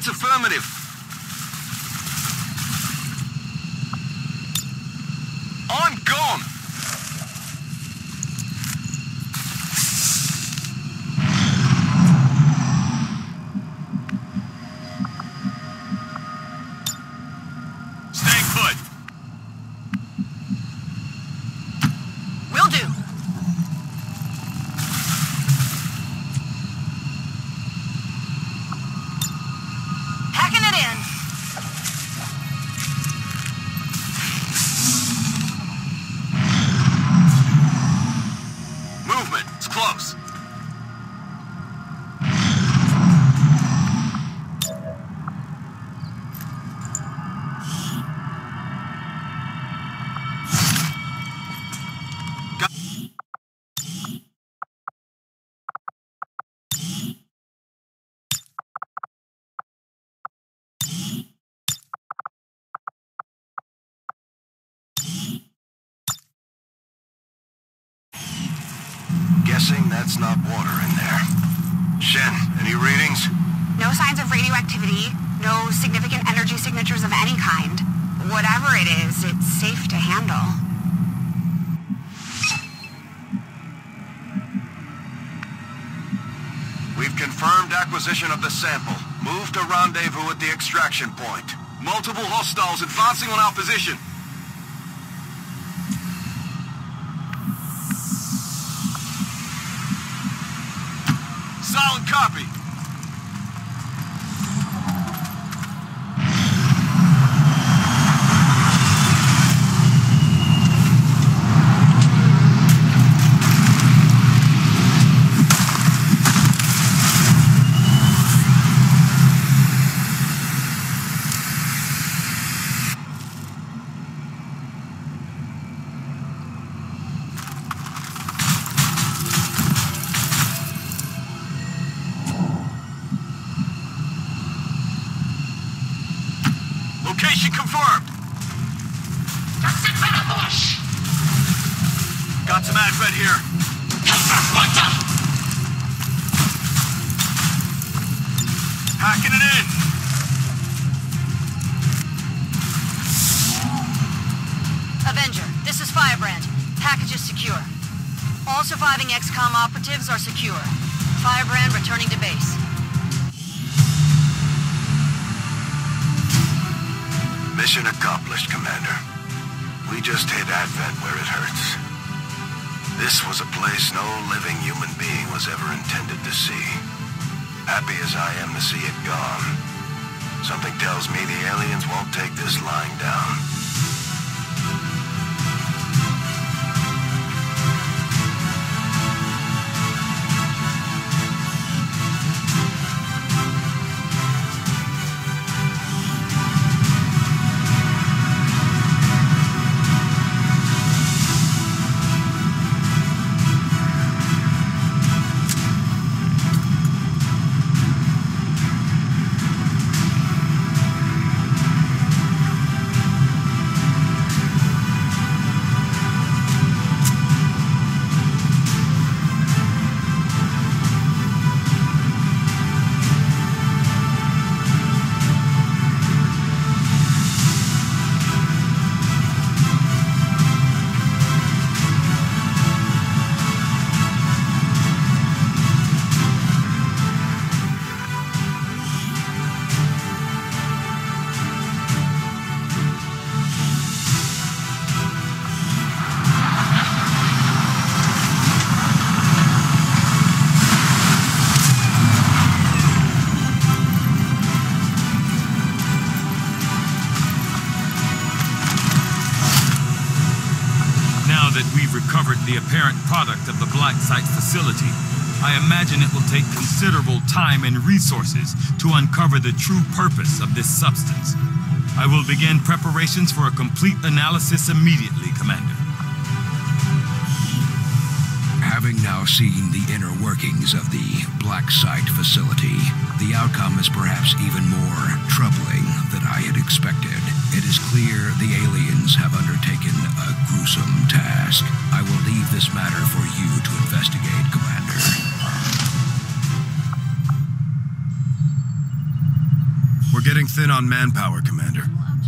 That's affirmative. That's not water in there. Shen, any readings? No signs of radioactivity. No significant energy signatures of any kind. Whatever it is, it's safe to handle. We've confirmed acquisition of the sample. Move to rendezvous at the extraction point. Multiple hostiles advancing on our position. Solid copy. Package is secure. All surviving XCOM operatives are secure. Firebrand returning to base. Mission accomplished, Commander. We just hit Advent where it hurts. This was a place no living human being was ever intended to see. Happy as I am to see it gone, something tells me the aliens won't take this lying down. Site facility, I imagine it will take considerable time and resources to uncover the true purpose of this substance. I will begin preparations for a complete analysis immediately, Commander. Having now seen the inner workings of the Black Site facility, the outcome is perhaps even more troubling than I had expected. It is clear the aliens have undertaken a gruesome task. I will leave this matter for you to investigate, Commander. We're getting thin on manpower, Commander.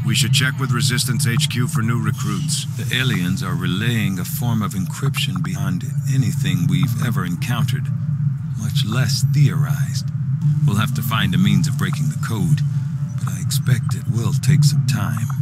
We should check with Resistance HQ for new recruits. The aliens are relaying a form of encryption beyond anything we've ever encountered, much less theorized. We'll have to find a means of breaking the code, but I expect it will take some time.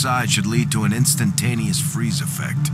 Inside should lead to an instantaneous freeze effect.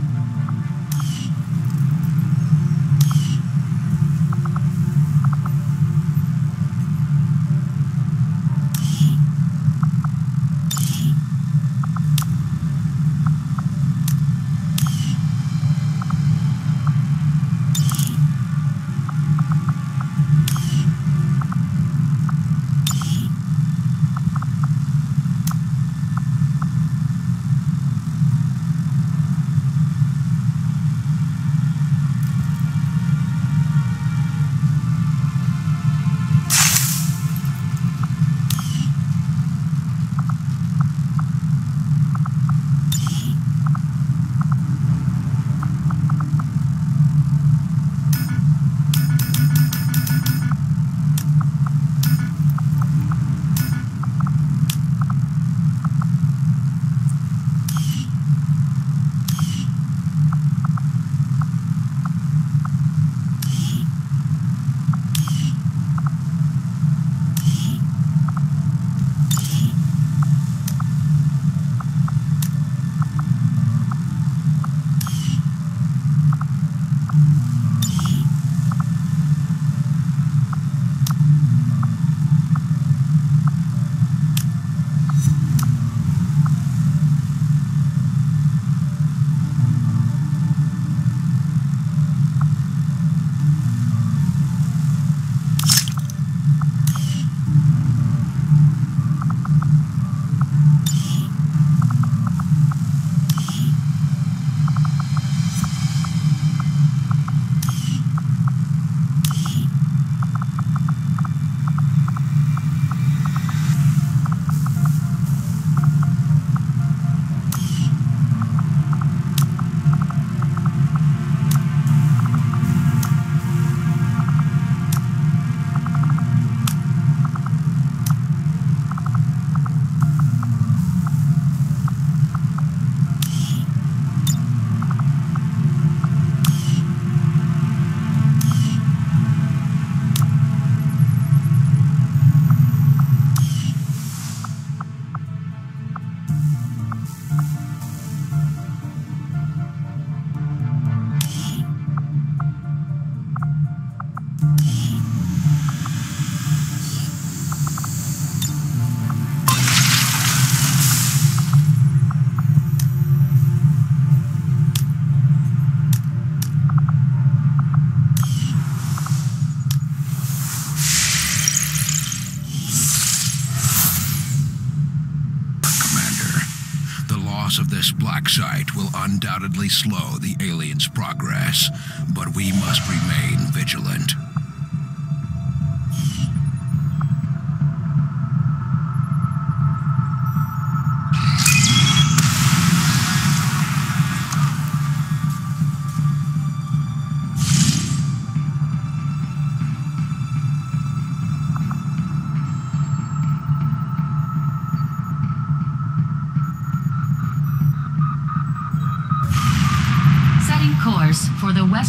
Site will undoubtedly slow the aliens' progress, but we must remain vigilant.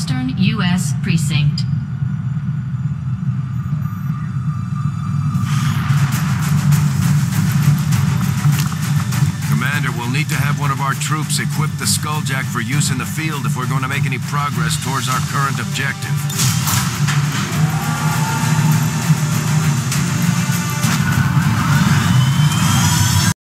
Western U.S. Precinct. Commander, we'll need to have one of our troops equip the Skulljack for use in the field if we're going to make any progress towards our current objective.